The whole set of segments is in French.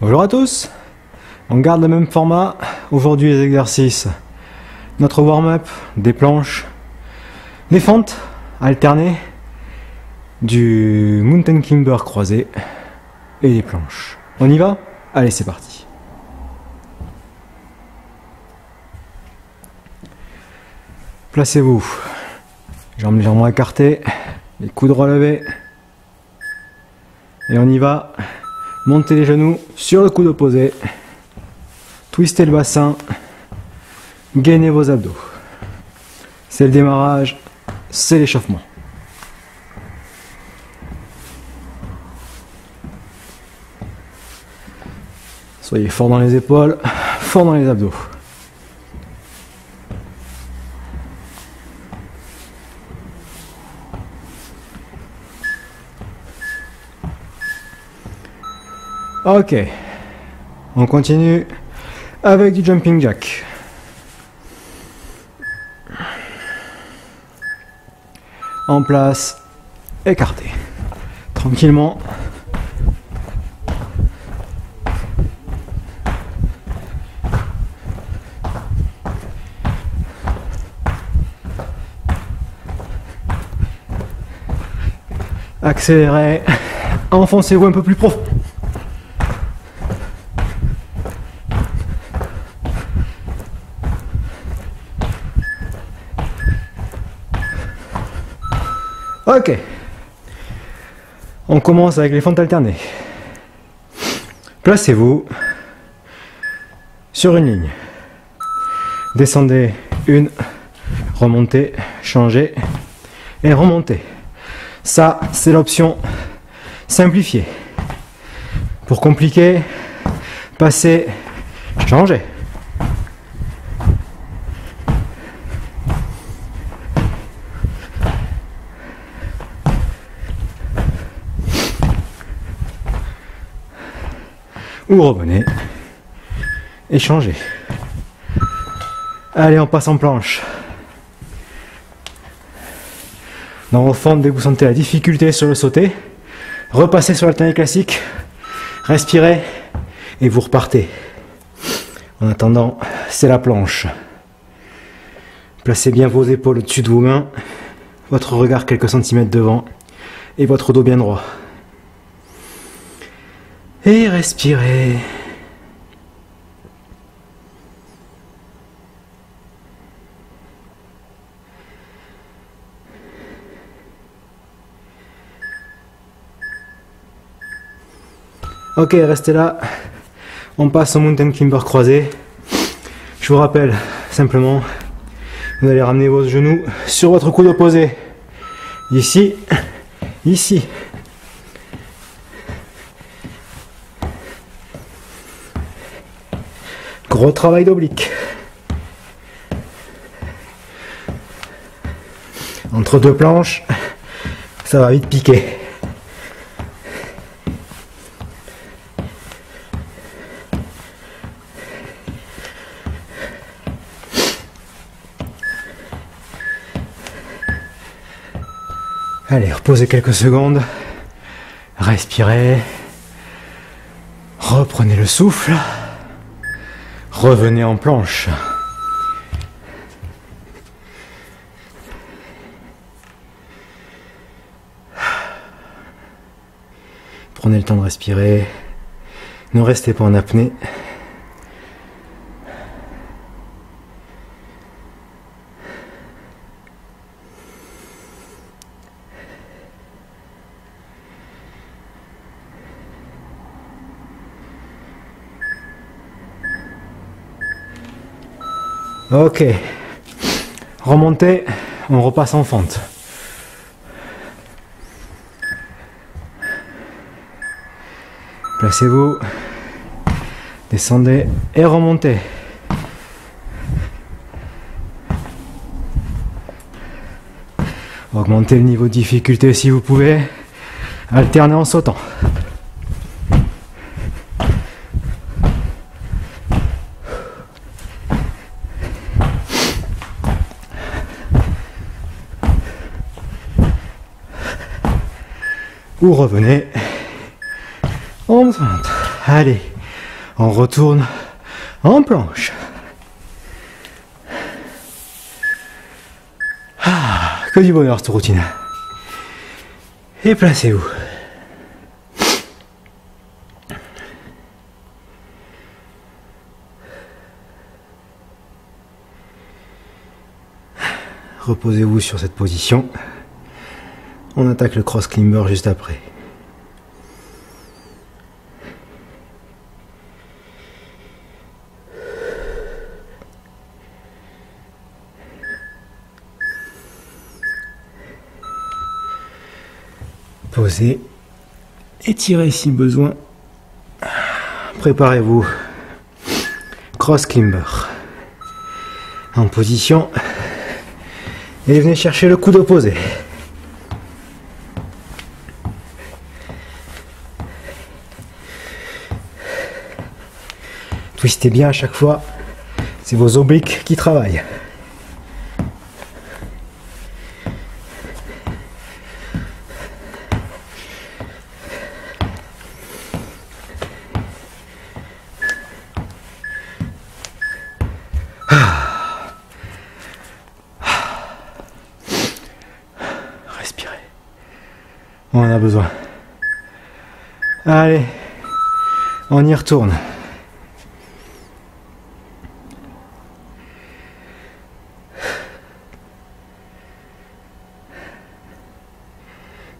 Bonjour à tous On garde le même format. Aujourd'hui les exercices. Notre warm-up, des planches, des fentes alternées, du mountain climber croisé et des planches. On y va? Allez c'est parti Placez-vous. Jambes légèrement écartées, les coudes relevés. Et on y va. Montez les genoux sur le coude opposé. Twistez le bassin. Gainez vos abdos. C'est le démarrage, c'est l'échauffement. Soyez fort dans les épaules, fort dans les abdos. Ok. On continue avec du jumping jack. En place, écarté. Tranquillement. Accélérez. Enfoncez-vous un peu plus profond. Ok. On commence avec les fentes alternées. Placez-vous sur une ligne. Descendez une, remontez, changez et remontez. Ça, c'est l'option simplifiée. Pour compliquer, passez, changez. Ou revenez et. Allez, on passe en planche. Dans vos fentes, dès que vous sentez la difficulté sur le sauté, repassez sur l'alterné classique, respirez et vous repartez. En attendant, c'est la planche. Placez bien vos épaules au-dessus de vos mains, votre regard quelques centimètres devant et votre dos bien droit. Et respirez. Ok, restez là. On passe au mountain climber croisé. Je vous rappelle simplement, vous allez ramener vos genoux sur votre coude opposé. Ici, ici. Gros travail d'oblique. Entre deux planches, ça va vite piquer. Allez, reposez quelques secondes. Respirez. Reprenez le souffle. Revenez en planche. Prenez le temps de respirer. Ne restez pas en apnée. Ok. Remontez, on repasse en fente. Placez-vous. Descendez et remontez. Augmentez le niveau de difficulté si vous pouvez. Alternez en sautant. Ou revenez. On monte. Allez, On retourne en planche. Ah, que du bonheur cette routine. Et placez-vous. Reposez-vous sur cette position. On attaque le cross climber juste après. Posez, étirez si besoin. Préparez-vous. Cross climber. En position. Et venez chercher le coude opposé. Twistez bien à chaque fois. C'est vos obliques qui travaillent. Respirez. On en a besoin. Allez, on y retourne.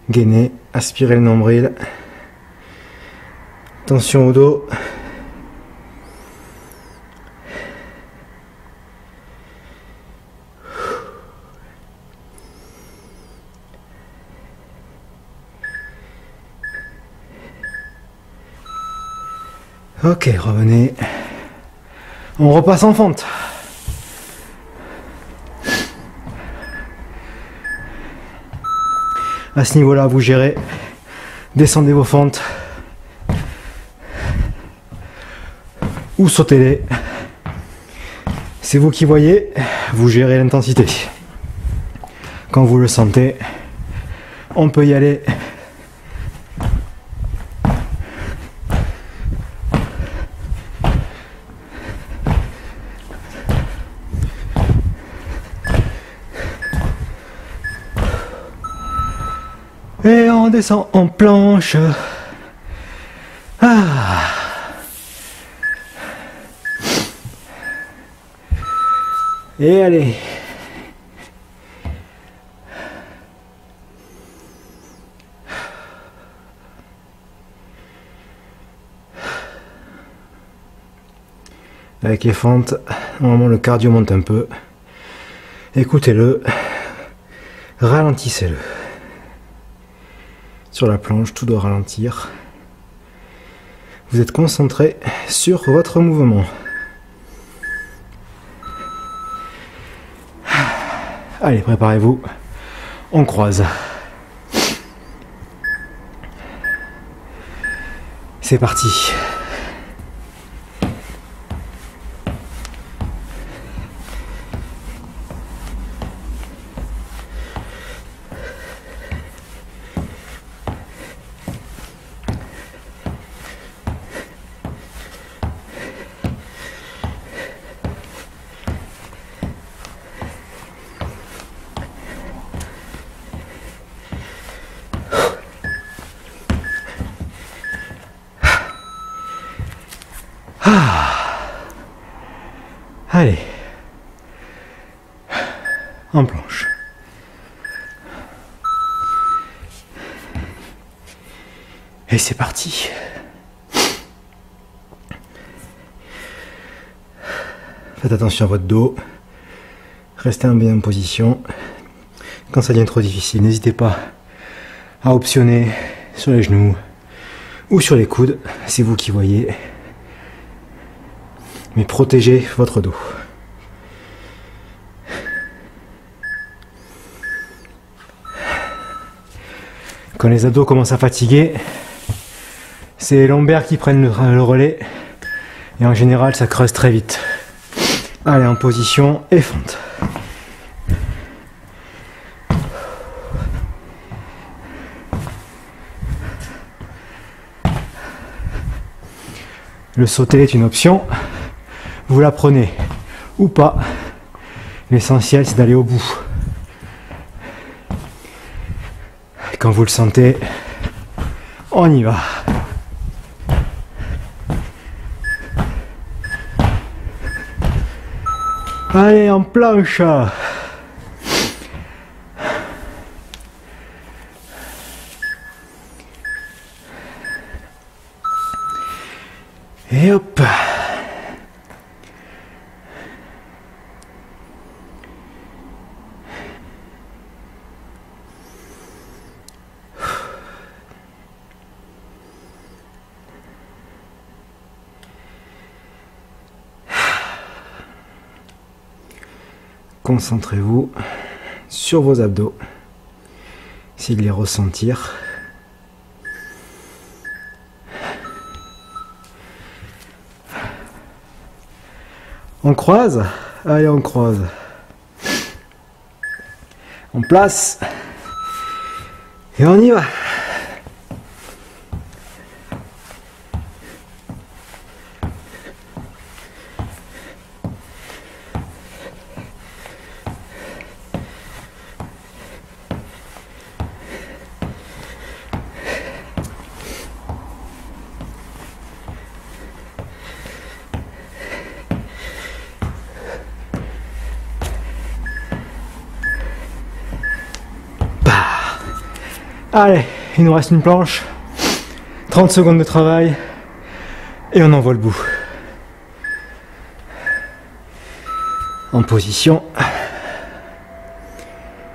Gainez, aspirez le nombril. Tension au dos. Ok, revenez. On repasse en fente. À ce niveau-là, vous gérez. Descendez vos fentes. Ou sautez-les. C'est vous qui voyez. Vous gérez l'intensité. Quand vous le sentez, on peut y aller. Et on descend en planche. Ah. Et allez. Avec les fentes, normalement le cardio monte un peu. Écoutez-le. Ralentissez-le. Sur la planche, tout doit ralentir. Vous êtes concentré sur votre mouvement. Allez, préparez-vous. On croise. C'est parti. Allez. En planche. Et c'est parti. Faites attention à votre dos. Restez en bien position. Quand ça devient trop difficile, n'hésitez pas à optionner sur les genoux ou sur les coudes. C'est vous qui voyez mais protégez votre dos. Quand les abdos commencent à fatiguer, c'est les lombaires qui prennent le, relais et en général ça creuse très vite. Allez en position et fente. Le sauter est une option. Vous la prenez ou pas. L'essentiel, c'est d'aller au bout. Quand vous le sentez, on y va. Allez, en planche. Et hop. Concentrez-vous sur vos abdos, s'ils les ressentir. On croise Allez, on croise. On place. Et on y va. Allez, il nous reste une planche. 30 secondes de travail. Et on envoie le bout. En position.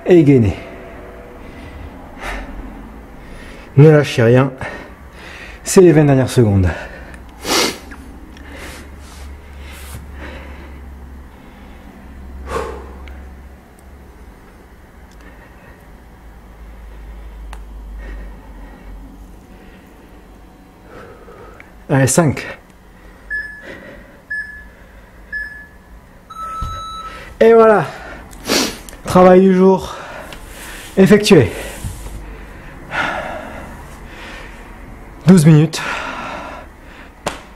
Et gainé. Ne lâchez rien. C'est les 20 dernières secondes. Allez, 5. Et voilà. Travail du jour effectué. 12 minutes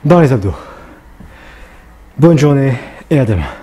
dans les abdos. Bonne journée et à demain.